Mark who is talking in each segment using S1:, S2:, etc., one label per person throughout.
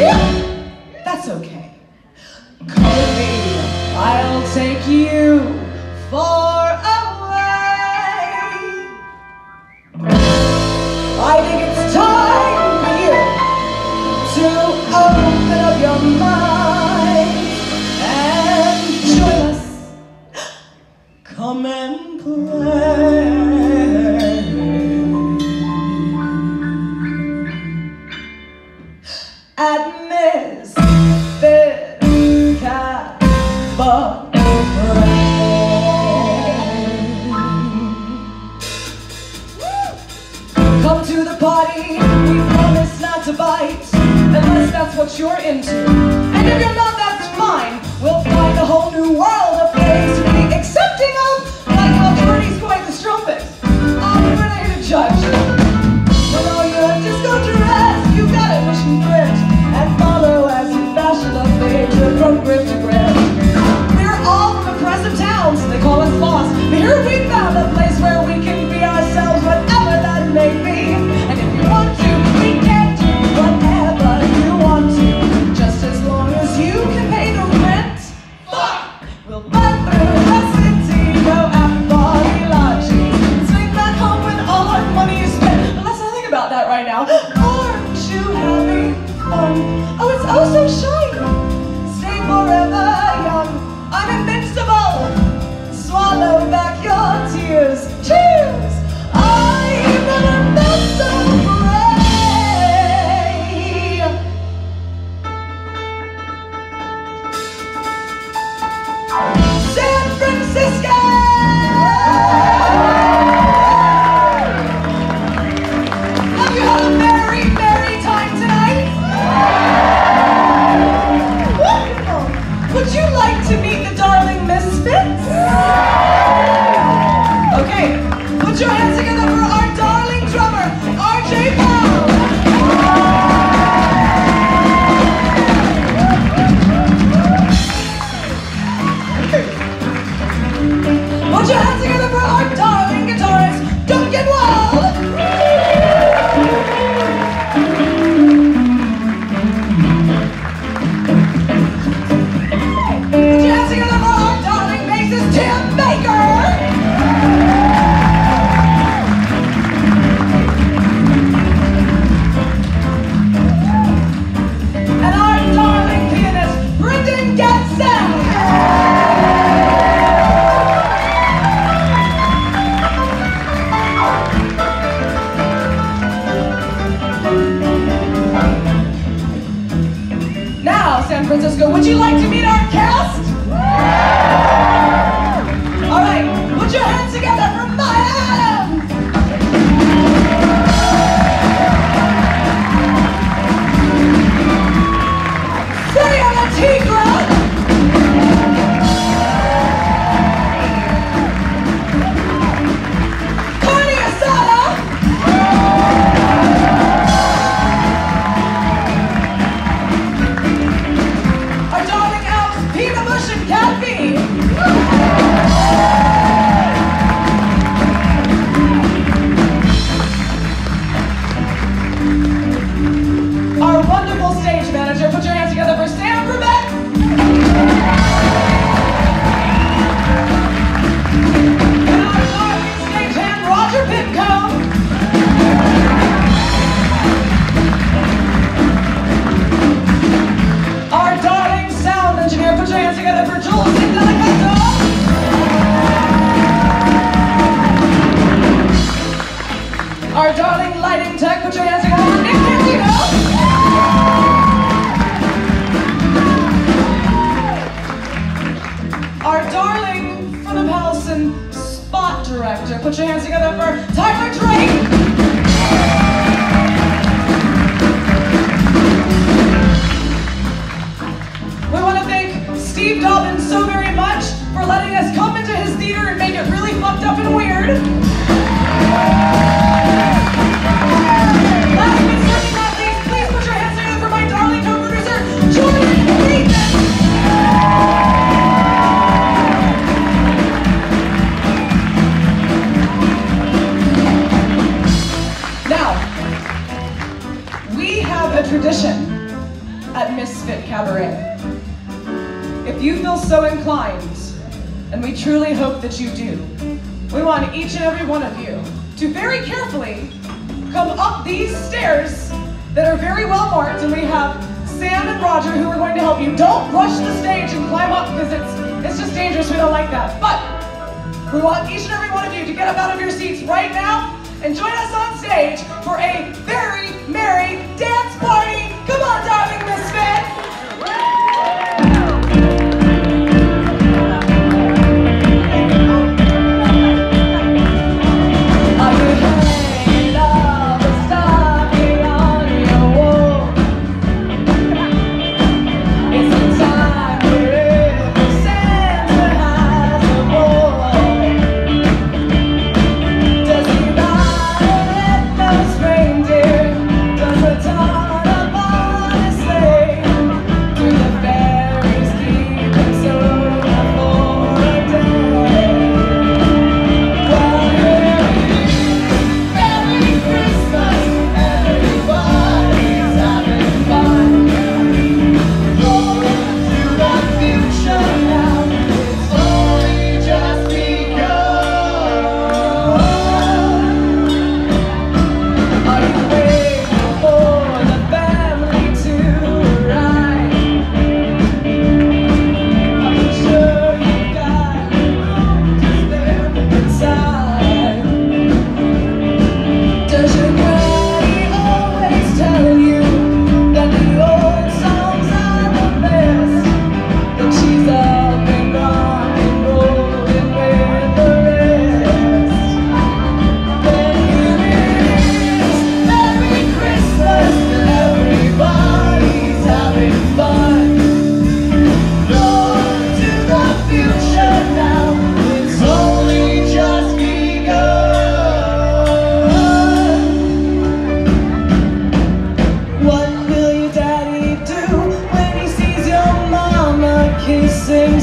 S1: That's okay. Cody, I'll take you far away. I think it's time for you to open up your mind. Aren't you having fun? Oh, it's oh so shiny. Stay forever Now, San Francisco, would you like to meet our cast? Our darling lighting tech, put your hands together Nick Cantino! Our darling the Pallison spot director, put your hands together for Tyler Drake! Steve so very much for letting us come into his theater and make it really fucked up and weird. Last but certainly not least, please put your hands together for my darling. Now, we have a tradition at Misfit Cabaret. If you feel so inclined, and we truly hope that you do, we want each and every one of you to very carefully come up these stairs that are very well marked, and we have Sam and Roger who are going to help you. Don't rush the stage and climb up because it's it's just dangerous. We don't like that. But we want each and every one of you to get up out of your seats right now and join us on stage for a very merry dance.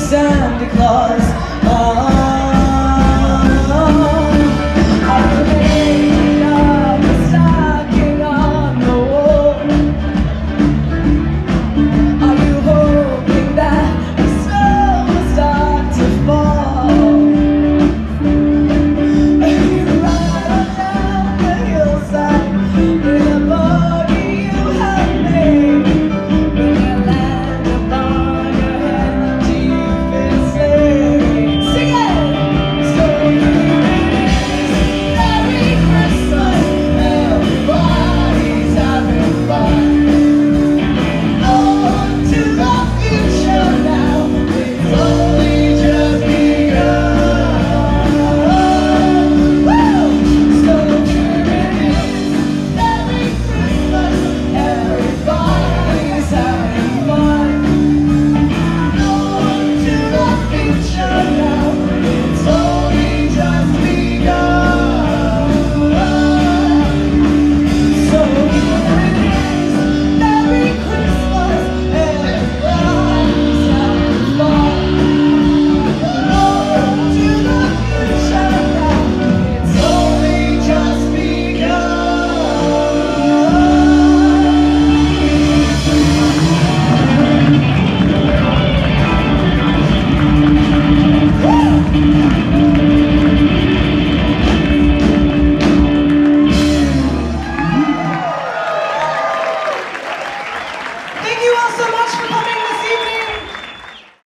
S1: Santa Claus.